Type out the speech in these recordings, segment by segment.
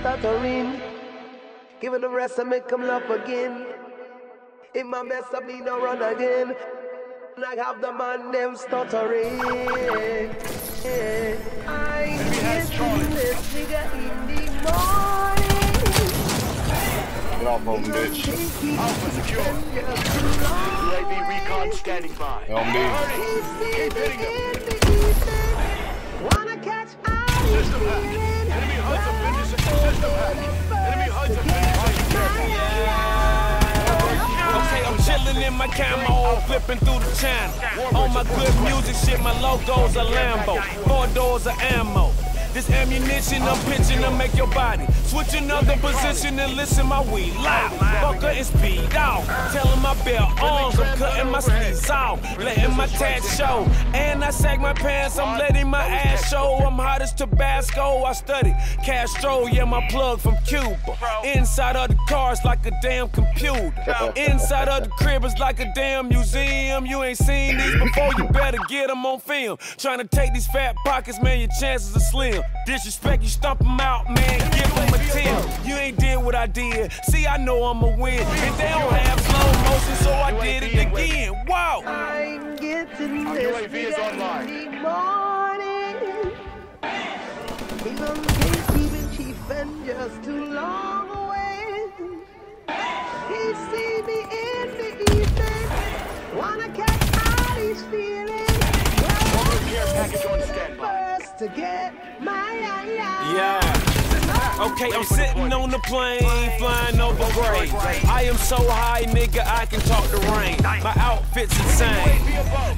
stuttering. Giving a rest and me come love again. In my best of me no run again. I have the man them stuttering. I get this nigga in the morning. Get off of him, bitch. Alpha secure. UAV recon standing by. On me. Keep hitting them. Wanna catch eyes Okay, I'm chilling in my camo, flipping through the channel. All my good music shit, my logo's a Lambo. Four doors of ammo. This ammunition I'm pitching to make your body switch another position and listen my weed loud. Fucker and speed out. Telling my bare arms, I'm cutting my sleeves off, letting my tats show. And I sag my pants, I'm letting my ass show. I'm hot as Tabasco. I study Castro, yeah, my plug from Cuba. Inside of the cars like a damn computer. Inside of the crib is like a damn museum. You ain't seen these before, you better get them on film. Trying to take these fat pockets, man, your chances are slim. Disrespect, you stomp them out, man, give them a 10. You ain't did what I did. See, I know I'ma win. And they don't have slow motion, so I did it again. Wow. I'm getting Our UAV is nigga online. in the morning. He's on case, even chief and just too long to get my. Yeah. Okay, I'm sitting on the plane, flying over grade. I am so high, nigga, I can talk the rain. My outfit's insane.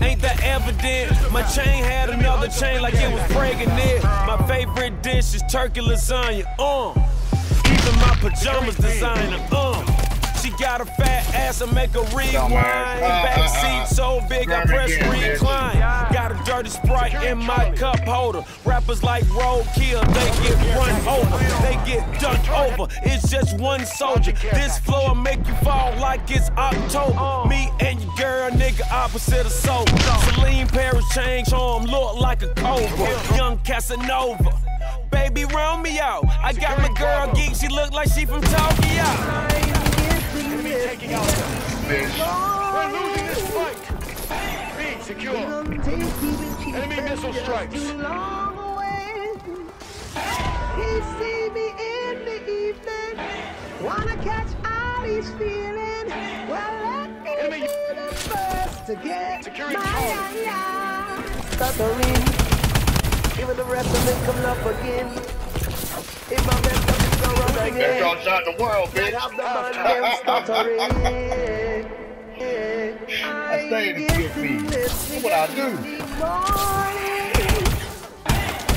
Ain't that evident? My chain had another chain like it was pregnant. My favorite dish is turkey lasagna. Uh. Even my pajamas designer. Uh. She got a fat ass and make a rewind. Backseat so big I press recline. Dirty sprite in my cup holder. Rappers like roadkill, they get run over. They get dunked over. It's just one soldier. This flow will make you fall like it's October. Me and your girl, nigga, opposite of sober. Celine Paris change home, look like a cobra. Young Casanova. Baby, round me out. I got my girl geek, she look like she from Tokyo. We're losing this fight. B secure. Enemy missile strikes. Too long away. He see me in the evening. Wanna catch all these feelings. Well, let me Enemy- be the first to get Securing my target. eye. Stuttering. Even the rest of them come up again. If my best of me go run again. dog shot the world, I bitch. have the man stuttering. I stayed to get me. That's what I do.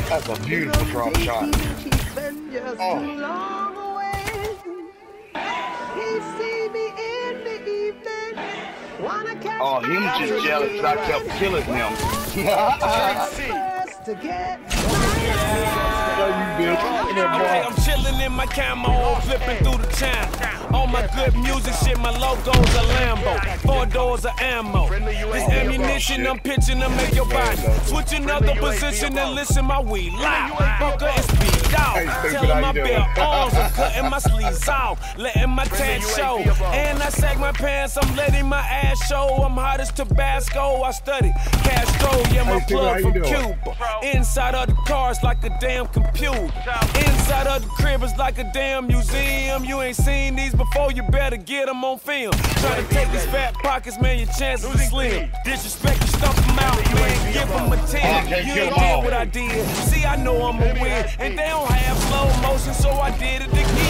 That's a beautiful drop shot. Oh. Oh, he was just jealous that I kept killing him. Show you, bitch. Look at Okay, that I'm chilling in my camo, flipping through the channel. All my good music shit, my logo's a Lambo. Four doors of ammo. This ammunition I'm pitching to make your body switch another position and listen my weed loud. Fucker and speed out. Hey, stupid, Telling how my you doing? arms, I'm cutting my sleeves off, letting my tats show. And I sag my pants, I'm letting my ass show. I'm hot as Tabasco. I study Castro, yeah, my Hey, plug from doing? Cuba. Inside of the cars like a damn computer. Inside of the crib is like a damn museum. You ain't seen these before, you better get them on film. Try to take these fat pockets, man, your chances are slim. Disrespect, you stomp them out, man, give them a 10. You ain't ain't 'em did what I did. See, I know I'm a win. And they don't have slow motion, so I did it again.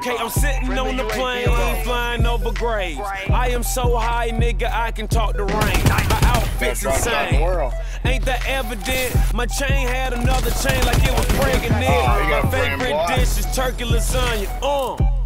Okay. I'm sitting on the plane, flying over graves. I am so high, nigga, I can talk the rain. My outfit's Best drop shot in the insane. Ain't that evident? My chain had another chain like it was pregnant. Oh, My favorite dish is turkey lasagna. Uh.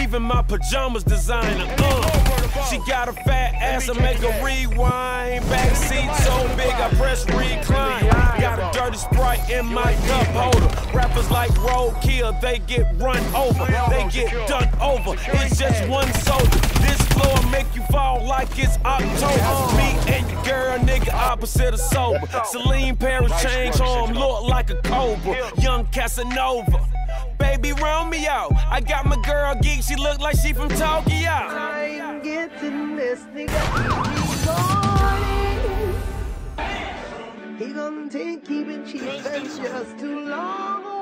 Even my pajamas designer. Uh. She got a fat ass and make a rewind. Backseat so big I press recline. Got a dirty sprite in my cup holder. Rappers like roadkill, they get run over. They get done over. It's just one soldier. This floor make you fall like it's October. Me and your girl, nigga, opposite of sober. Celine Paris change arm, look like a cobra. Young Casanova. Baby, round me out. I got my girl geek, she look like she from Tokyo. I'm getting this nigga. He gonna take keeping cheap and just too long.